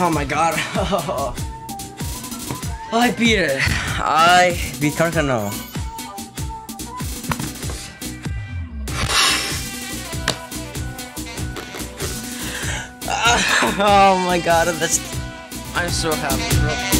Oh my god. I beat it. I beat Carcano. oh my god, that's I'm so happy, bro.